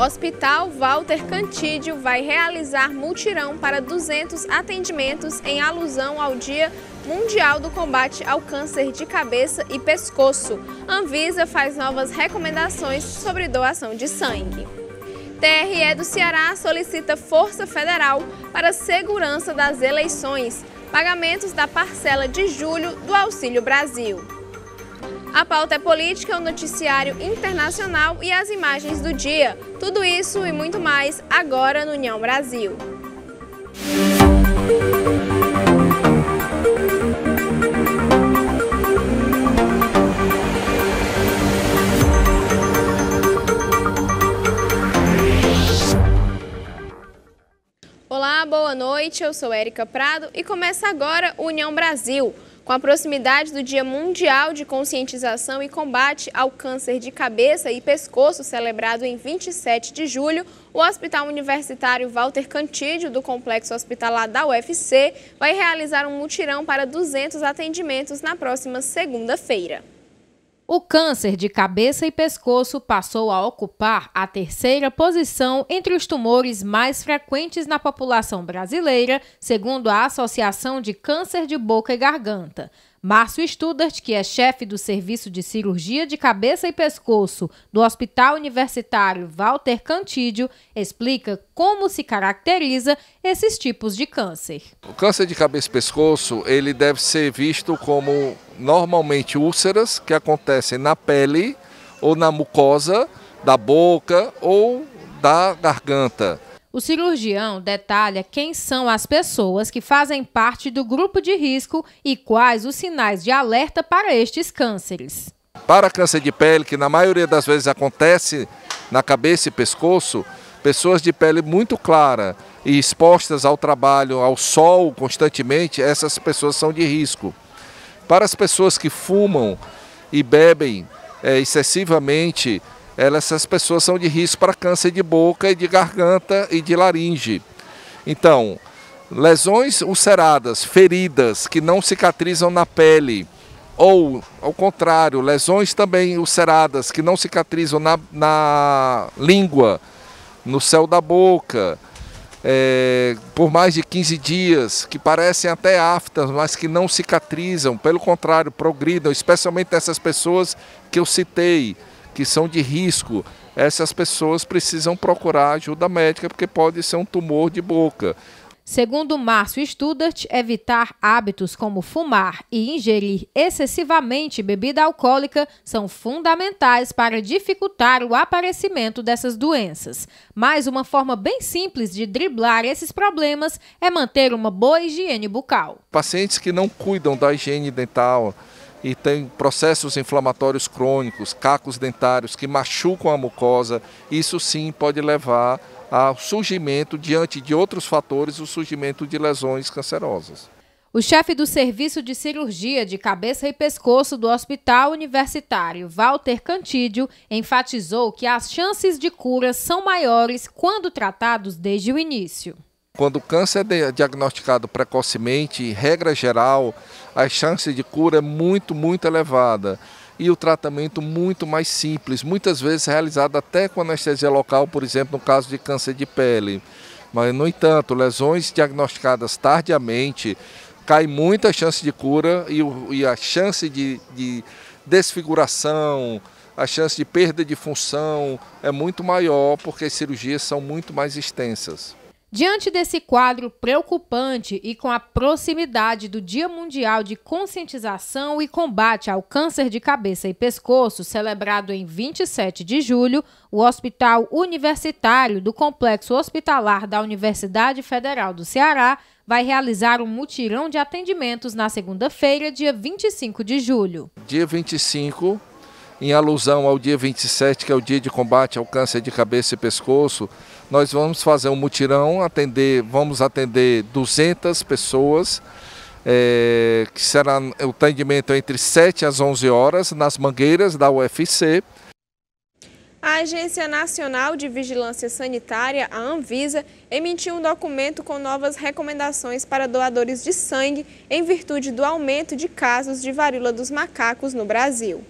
Hospital Walter Cantídio vai realizar multirão para 200 atendimentos em alusão ao Dia Mundial do Combate ao Câncer de Cabeça e Pescoço. Anvisa faz novas recomendações sobre doação de sangue. TRE do Ceará solicita Força Federal para segurança das eleições, pagamentos da parcela de julho do Auxílio Brasil. A pauta é política, o noticiário internacional e as imagens do dia. Tudo isso e muito mais agora no União Brasil. Olá, boa noite. Eu sou Érica Prado e começa agora o União Brasil. Com a proximidade do Dia Mundial de Conscientização e Combate ao Câncer de Cabeça e Pescoço, celebrado em 27 de julho, o Hospital Universitário Walter Cantídio, do Complexo Hospitalar da UFC, vai realizar um mutirão para 200 atendimentos na próxima segunda-feira. O câncer de cabeça e pescoço passou a ocupar a terceira posição entre os tumores mais frequentes na população brasileira, segundo a Associação de Câncer de Boca e Garganta. Márcio Studart, que é chefe do Serviço de Cirurgia de Cabeça e Pescoço do Hospital Universitário Walter Cantídio, explica como se caracteriza esses tipos de câncer. O câncer de cabeça e pescoço, ele deve ser visto como normalmente úlceras que acontecem na pele ou na mucosa da boca ou da garganta. O cirurgião detalha quem são as pessoas que fazem parte do grupo de risco e quais os sinais de alerta para estes cânceres. Para câncer de pele, que na maioria das vezes acontece na cabeça e pescoço, pessoas de pele muito clara e expostas ao trabalho, ao sol constantemente, essas pessoas são de risco. Para as pessoas que fumam e bebem é, excessivamente, essas pessoas são de risco para câncer de boca e de garganta e de laringe. Então, lesões ulceradas, feridas que não cicatrizam na pele, ou, ao contrário, lesões também ulceradas que não cicatrizam na, na língua, no céu da boca, é, por mais de 15 dias, que parecem até aftas, mas que não cicatrizam, pelo contrário, progridam, especialmente essas pessoas que eu citei, que são de risco, essas pessoas precisam procurar ajuda médica porque pode ser um tumor de boca. Segundo Márcio Studart, evitar hábitos como fumar e ingerir excessivamente bebida alcoólica são fundamentais para dificultar o aparecimento dessas doenças. Mas uma forma bem simples de driblar esses problemas é manter uma boa higiene bucal. Pacientes que não cuidam da higiene dental, e tem processos inflamatórios crônicos, cacos dentários que machucam a mucosa, isso sim pode levar ao surgimento, diante de outros fatores, o surgimento de lesões cancerosas. O chefe do Serviço de Cirurgia de Cabeça e Pescoço do Hospital Universitário, Walter Cantídio, enfatizou que as chances de cura são maiores quando tratados desde o início. Quando o câncer é diagnosticado precocemente, regra geral, a chance de cura é muito, muito elevada. E o tratamento muito mais simples, muitas vezes realizado até com anestesia local, por exemplo, no caso de câncer de pele. Mas, no entanto, lesões diagnosticadas tardiamente, cai muita chance de cura e, e a chance de, de desfiguração, a chance de perda de função é muito maior porque as cirurgias são muito mais extensas. Diante desse quadro preocupante e com a proximidade do Dia Mundial de Conscientização e Combate ao Câncer de Cabeça e Pescoço, celebrado em 27 de julho, o Hospital Universitário do Complexo Hospitalar da Universidade Federal do Ceará vai realizar um mutirão de atendimentos na segunda-feira, dia 25 de julho. Dia 25, em alusão ao dia 27, que é o dia de combate ao câncer de cabeça e pescoço, nós vamos fazer um mutirão, atender, vamos atender 200 pessoas, é, que será o atendimento entre 7 às 11 horas nas mangueiras da UFC. A Agência Nacional de Vigilância Sanitária, a Anvisa, emitiu um documento com novas recomendações para doadores de sangue em virtude do aumento de casos de varíola dos macacos no Brasil.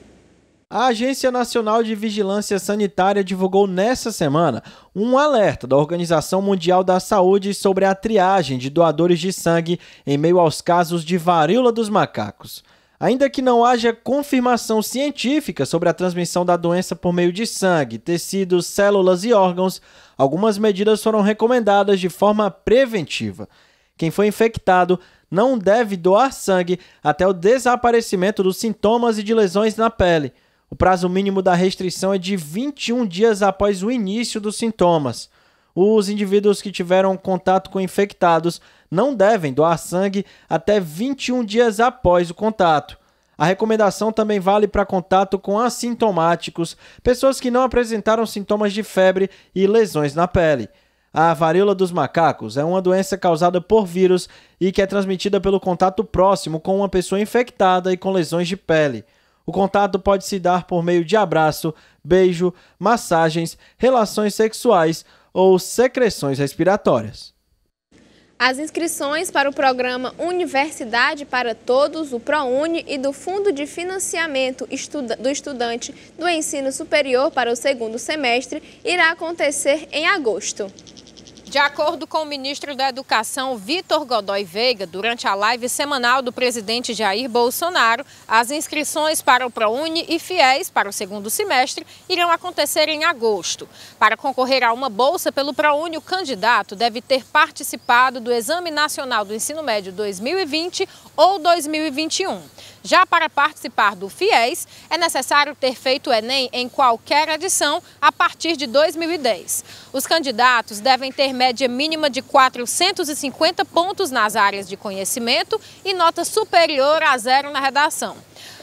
A Agência Nacional de Vigilância Sanitária divulgou nesta semana um alerta da Organização Mundial da Saúde sobre a triagem de doadores de sangue em meio aos casos de varíola dos macacos. Ainda que não haja confirmação científica sobre a transmissão da doença por meio de sangue, tecidos, células e órgãos, algumas medidas foram recomendadas de forma preventiva. Quem foi infectado não deve doar sangue até o desaparecimento dos sintomas e de lesões na pele. O prazo mínimo da restrição é de 21 dias após o início dos sintomas. Os indivíduos que tiveram contato com infectados não devem doar sangue até 21 dias após o contato. A recomendação também vale para contato com assintomáticos, pessoas que não apresentaram sintomas de febre e lesões na pele. A varíola dos macacos é uma doença causada por vírus e que é transmitida pelo contato próximo com uma pessoa infectada e com lesões de pele. O contato pode se dar por meio de abraço, beijo, massagens, relações sexuais ou secreções respiratórias. As inscrições para o programa Universidade para Todos, o ProUni, e do Fundo de Financiamento do Estudante do Ensino Superior para o segundo semestre irá acontecer em agosto. De acordo com o ministro da Educação, Vitor Godoy Veiga, durante a live semanal do presidente Jair Bolsonaro, as inscrições para o ProUni e FIES para o segundo semestre irão acontecer em agosto. Para concorrer a uma bolsa pelo ProUni, o candidato deve ter participado do Exame Nacional do Ensino Médio 2020 ou 2021. Já para participar do FIES, é necessário ter feito o Enem em qualquer edição a partir de 2010. Os candidatos devem ter média mínima de 450 pontos nas áreas de conhecimento e nota superior a zero na redação.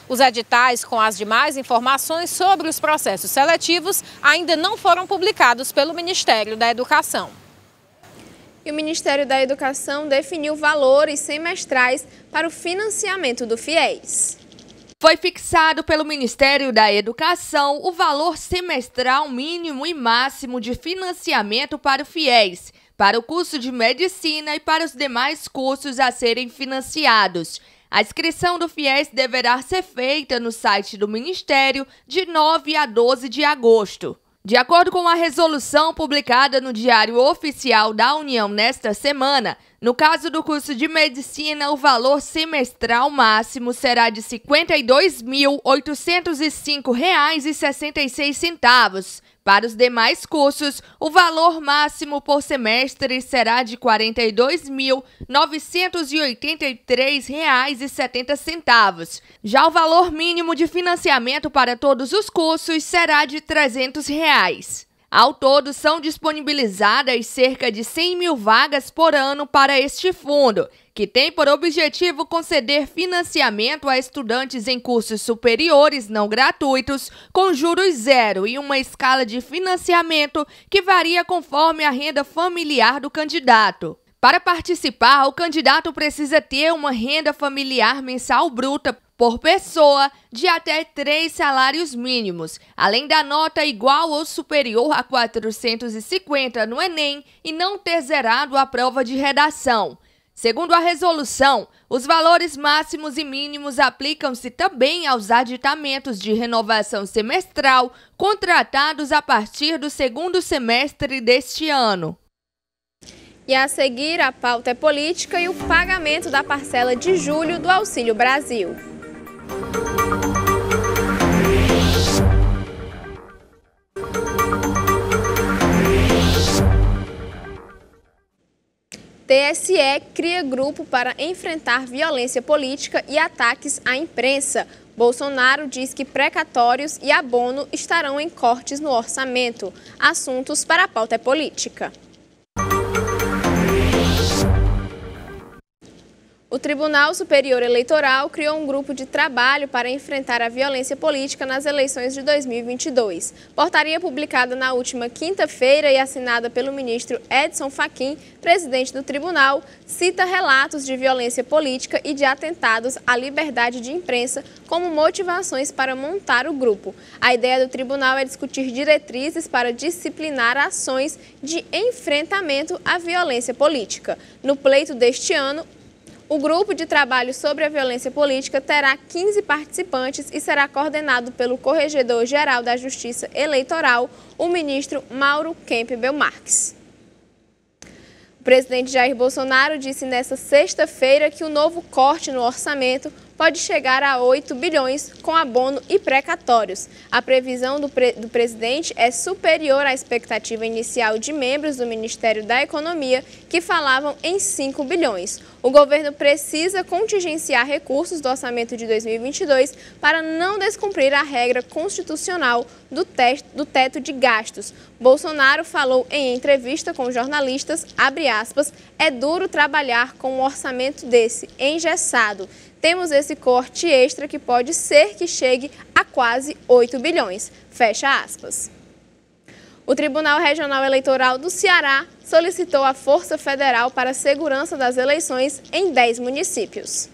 Os editais com as demais informações sobre os processos seletivos ainda não foram publicados pelo Ministério da Educação e o Ministério da Educação definiu valores semestrais para o financiamento do FIES. Foi fixado pelo Ministério da Educação o valor semestral mínimo e máximo de financiamento para o FIES, para o curso de medicina e para os demais cursos a serem financiados. A inscrição do FIES deverá ser feita no site do Ministério de 9 a 12 de agosto. De acordo com a resolução publicada no Diário Oficial da União nesta semana, no caso do curso de medicina, o valor semestral máximo será de R$ 52.805,66 para os demais cursos, o valor máximo por semestre será de R$ 42.983,70. Já o valor mínimo de financiamento para todos os cursos será de 300 reais. Ao todo, são disponibilizadas cerca de 100 mil vagas por ano para este fundo, que tem por objetivo conceder financiamento a estudantes em cursos superiores não gratuitos, com juros zero e uma escala de financiamento que varia conforme a renda familiar do candidato. Para participar, o candidato precisa ter uma renda familiar mensal bruta por pessoa de até três salários mínimos, além da nota igual ou superior a 450 no Enem e não ter zerado a prova de redação. Segundo a resolução, os valores máximos e mínimos aplicam-se também aos aditamentos de renovação semestral contratados a partir do segundo semestre deste ano. E a seguir, a pauta é política e o pagamento da parcela de julho do Auxílio Brasil. TSE cria grupo para enfrentar violência política e ataques à imprensa. Bolsonaro diz que precatórios e abono estarão em cortes no orçamento. Assuntos para a pauta é política. O Tribunal Superior Eleitoral criou um grupo de trabalho para enfrentar a violência política nas eleições de 2022. Portaria publicada na última quinta-feira e assinada pelo ministro Edson Fachin, presidente do tribunal, cita relatos de violência política e de atentados à liberdade de imprensa como motivações para montar o grupo. A ideia do tribunal é discutir diretrizes para disciplinar ações de enfrentamento à violência política. No pleito deste ano, O grupo de trabalho sobre a violência política terá 15 participantes e será coordenado pelo Corregedor-Geral da Justiça Eleitoral, o ministro Mauro Campbell Marques. O presidente Jair Bolsonaro disse nesta sexta-feira que o novo corte no orçamento pode chegar a 8 bilhões com abono e precatórios. A previsão do, pre do presidente é superior à expectativa inicial de membros do Ministério da Economia, que falavam em 5 bilhões. O governo precisa contingenciar recursos do orçamento de 2022 para não descumprir a regra constitucional do, do teto de gastos. Bolsonaro falou em entrevista com jornalistas, aspas, é duro trabalhar com um orçamento desse, engessado temos esse corte extra que pode ser que chegue a quase 8 bilhões. Fecha aspas. O Tribunal Regional Eleitoral do Ceará solicitou a Força Federal para a segurança das eleições em 10 municípios.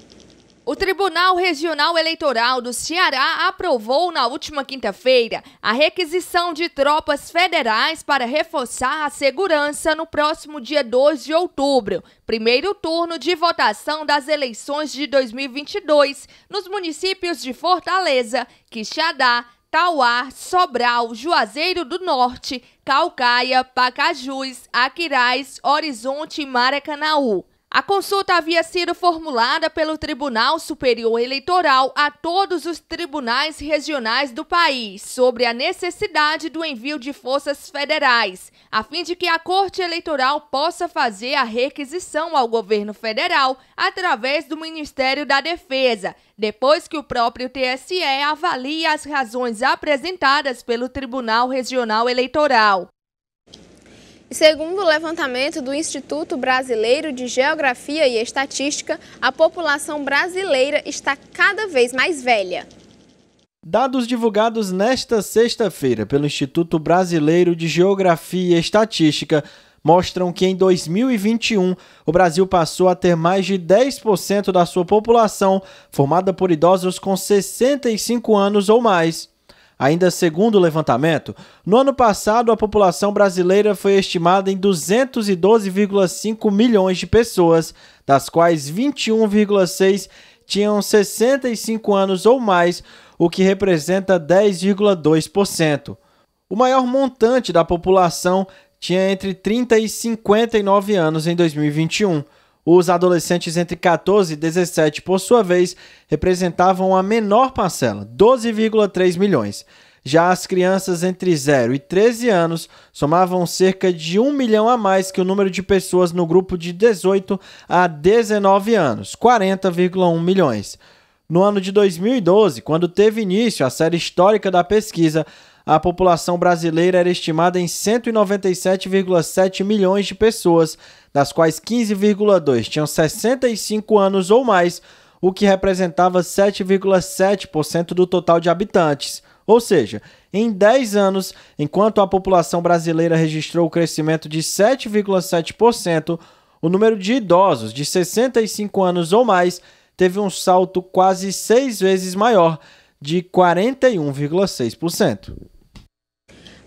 O Tribunal Regional Eleitoral do Ceará aprovou na última quinta-feira a requisição de tropas federais para reforçar a segurança no próximo dia 2 de outubro, primeiro turno de votação das eleições de 2022, nos municípios de Fortaleza, Quixadá, Tauá, Sobral, Juazeiro do Norte, Calcaia, Pacajus, Aquiraz, Horizonte e Maracanaú. A consulta havia sido formulada pelo Tribunal Superior Eleitoral a todos os tribunais regionais do país sobre a necessidade do envio de forças federais, a fim de que a Corte Eleitoral possa fazer a requisição ao governo federal através do Ministério da Defesa, depois que o próprio TSE avalie as razões apresentadas pelo Tribunal Regional Eleitoral. Segundo o levantamento do Instituto Brasileiro de Geografia e Estatística, a população brasileira está cada vez mais velha. Dados divulgados nesta sexta-feira pelo Instituto Brasileiro de Geografia e Estatística mostram que em 2021 o Brasil passou a ter mais de 10% da sua população formada por idosos com 65 anos ou mais. Ainda segundo o levantamento, no ano passado a população brasileira foi estimada em 212,5 milhões de pessoas, das quais 21,6 tinham 65 anos ou mais, o que representa 10,2%. O maior montante da população tinha entre 30 e 59 anos em 2021. Os adolescentes entre 14 e 17, por sua vez, representavam a menor parcela, 12,3 milhões. Já as crianças entre 0 e 13 anos somavam cerca de 1 milhão a mais que o número de pessoas no grupo de 18 a 19 anos, 40,1 milhões. No ano de 2012, quando teve início a série histórica da pesquisa, a população brasileira era estimada em 197,7 milhões de pessoas, das quais 15,2 tinham 65 anos ou mais, o que representava 7,7% do total de habitantes. Ou seja, em 10 anos, enquanto a população brasileira registrou o crescimento de 7,7%, o número de idosos de 65 anos ou mais teve um salto quase seis vezes maior, de 41,6%.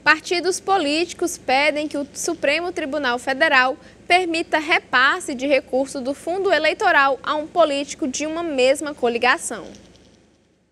Partidos políticos pedem que o Supremo Tribunal Federal permita repasse de recurso do fundo eleitoral a um político de uma mesma coligação.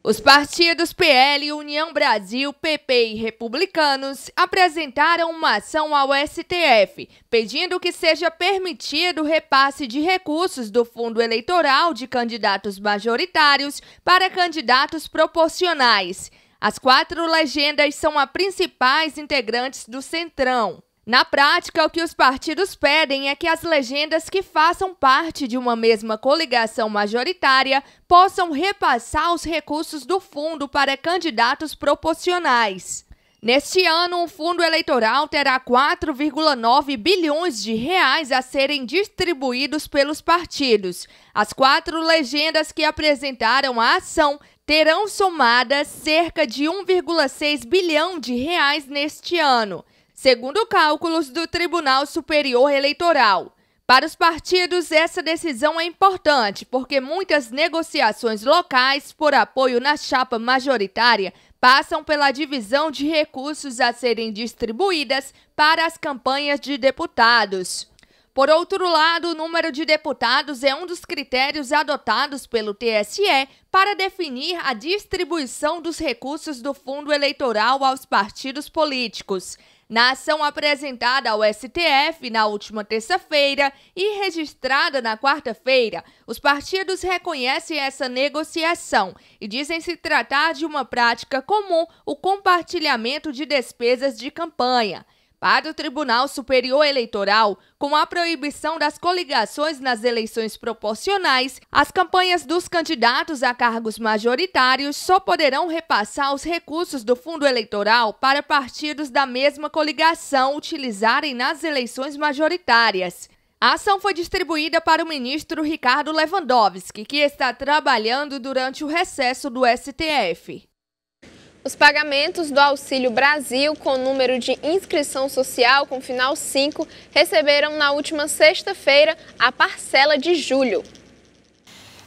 Os partidos PL, União Brasil, PP e Republicanos apresentaram uma ação ao STF, pedindo que seja permitido o repasse de recursos do fundo eleitoral de candidatos majoritários para candidatos proporcionais. As quatro legendas são as principais integrantes do Centrão. Na prática, o que os partidos pedem é que as legendas que façam parte de uma mesma coligação majoritária possam repassar os recursos do fundo para candidatos proporcionais. Neste ano, o fundo eleitoral terá 4,9 bilhões de reais a serem distribuídos pelos partidos. As quatro legendas que apresentaram a ação terão somadas cerca de 1,6 bilhão de reais neste ano, segundo cálculos do Tribunal Superior Eleitoral. Para os partidos, essa decisão é importante porque muitas negociações locais por apoio na chapa majoritária passam pela divisão de recursos a serem distribuídas para as campanhas de deputados. Por outro lado, o número de deputados é um dos critérios adotados pelo TSE para definir a distribuição dos recursos do fundo eleitoral aos partidos políticos. Na ação apresentada ao STF na última terça-feira e registrada na quarta-feira, os partidos reconhecem essa negociação e dizem se tratar de uma prática comum o compartilhamento de despesas de campanha para o Tribunal Superior Eleitoral, com a proibição das coligações nas eleições proporcionais, as campanhas dos candidatos a cargos majoritários só poderão repassar os recursos do fundo eleitoral para partidos da mesma coligação utilizarem nas eleições majoritárias. A ação foi distribuída para o ministro Ricardo Lewandowski, que está trabalhando durante o recesso do STF. Os pagamentos do Auxílio Brasil com número de inscrição social com final 5 receberam na última sexta-feira a parcela de julho.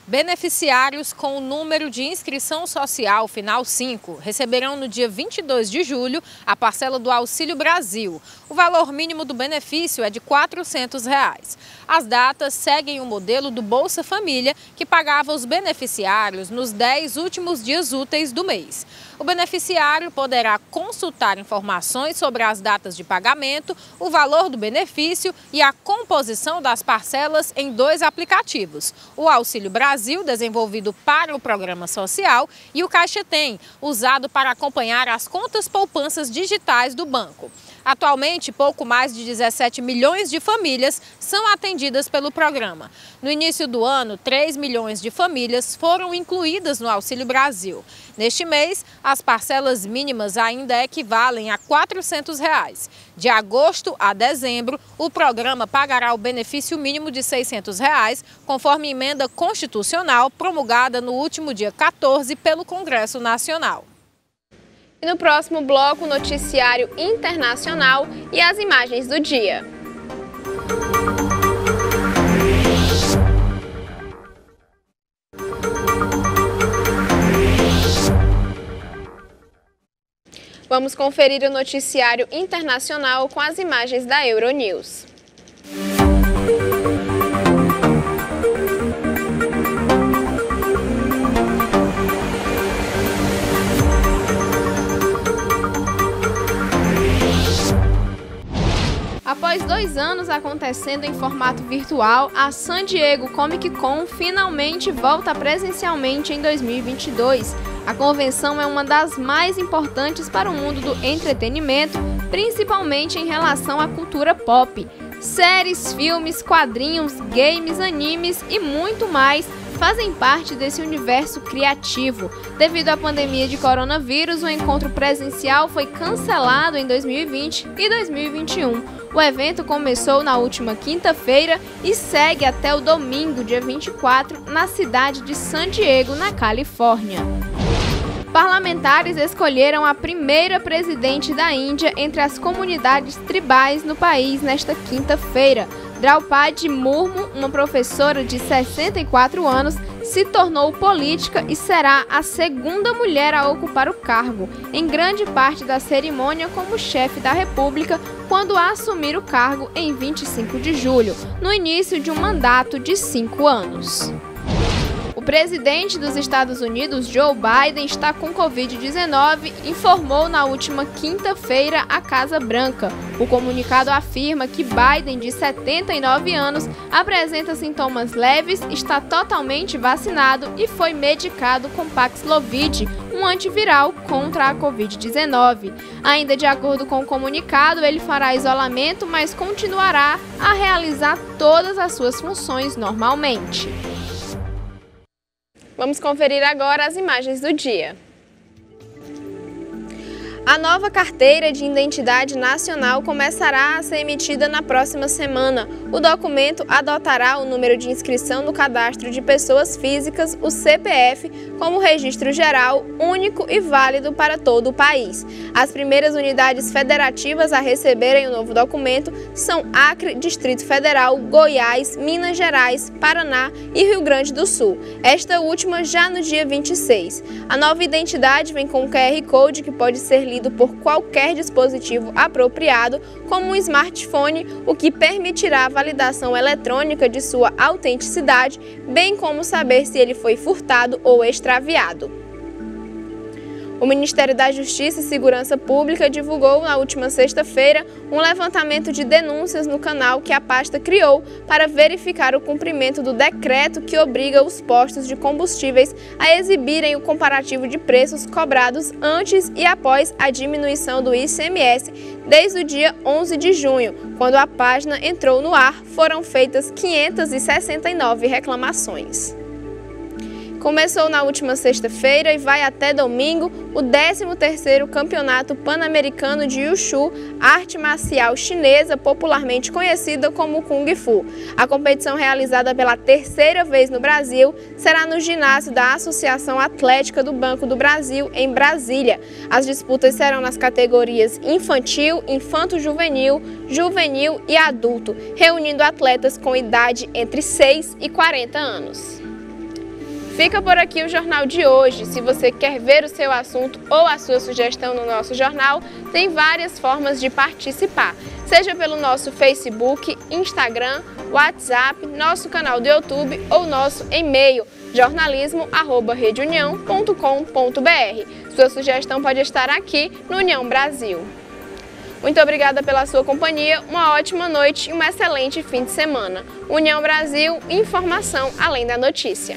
Beneficiários com o número de inscrição social final 5 receberão no dia 22 de julho a parcela do Auxílio Brasil. O valor mínimo do benefício é de 400 reais. As datas seguem o modelo do Bolsa Família, que pagava os beneficiários nos 10 últimos dias úteis do mês. O beneficiário poderá consultar informações sobre as datas de pagamento, o valor do benefício e a composição das parcelas em dois aplicativos: o Auxílio Brasil, desenvolvido para o programa social, e o Caixa Tem, usado para acompanhar as contas poupanças digitais do banco. Atualmente, pouco mais de 17 milhões de famílias são atendidas pelo programa. No início do ano, 3 milhões de famílias foram incluídas no Auxílio Brasil. Neste mês, as parcelas mínimas ainda equivalem a 400 reais. De agosto a dezembro, o programa pagará o benefício mínimo de 600 reais, conforme emenda constitucional promulgada no último dia 14 pelo Congresso Nacional. E no próximo bloco, noticiário internacional e as imagens do dia. Vamos conferir o noticiário internacional com as imagens da Euronews. Após dois anos acontecendo em formato virtual, a San Diego Comic Con finalmente volta presencialmente em 2022. A convenção é uma das mais importantes para o mundo do entretenimento, principalmente em relação à cultura pop. Séries, filmes, quadrinhos, games, animes e muito mais fazem parte desse universo criativo. Devido à pandemia de coronavírus, o encontro presencial foi cancelado em 2020 e 2021. O evento começou na última quinta-feira e segue até o domingo, dia 24, na cidade de San Diego, na Califórnia. Parlamentares escolheram a primeira presidente da Índia entre as comunidades tribais no país nesta quinta-feira. Draupadi Murmu, uma professora de 64 anos, se tornou política e será a segunda mulher a ocupar o cargo, em grande parte da cerimônia como chefe da República, quando assumir o cargo em 25 de julho, no início de um mandato de cinco anos presidente dos Estados Unidos, Joe Biden, está com Covid-19, informou na última quinta-feira a Casa Branca. O comunicado afirma que Biden, de 79 anos, apresenta sintomas leves, está totalmente vacinado e foi medicado com Paxlovid, um antiviral contra a Covid-19. Ainda de acordo com o comunicado, ele fará isolamento, mas continuará a realizar todas as suas funções normalmente. Vamos conferir agora as imagens do dia. A nova carteira de identidade nacional começará a ser emitida na próxima semana. O documento adotará o número de inscrição no cadastro de pessoas físicas, o CPF, como registro geral, único e válido para todo o país. As primeiras unidades federativas a receberem o novo documento são Acre, Distrito Federal, Goiás, Minas Gerais, Paraná e Rio Grande do Sul. Esta última já no dia 26. A nova identidade vem com um QR Code que pode ser lido por qualquer dispositivo apropriado, como um smartphone, o que permitirá a validação eletrônica de sua autenticidade, bem como saber se ele foi furtado ou extraviado. O Ministério da Justiça e Segurança Pública divulgou na última sexta-feira um levantamento de denúncias no canal que a pasta criou para verificar o cumprimento do decreto que obriga os postos de combustíveis a exibirem o comparativo de preços cobrados antes e após a diminuição do ICMS desde o dia 11 de junho, quando a página entrou no ar, foram feitas 569 reclamações. Começou na última sexta-feira e vai até domingo o 13º Campeonato Pan-Americano de Wushu, arte marcial chinesa popularmente conhecida como Kung Fu. A competição realizada pela terceira vez no Brasil será no ginásio da Associação Atlética do Banco do Brasil, em Brasília. As disputas serão nas categorias infantil, infanto-juvenil, juvenil e adulto, reunindo atletas com idade entre 6 e 40 anos. Fica por aqui o jornal de hoje. Se você quer ver o seu assunto ou a sua sugestão no nosso jornal, tem várias formas de participar. Seja pelo nosso Facebook, Instagram, WhatsApp, nosso canal do YouTube ou nosso e-mail jornalismo@redeunião.com.br. Sua sugestão pode estar aqui no União Brasil. Muito obrigada pela sua companhia, uma ótima noite e um excelente fim de semana. União Brasil, informação além da notícia.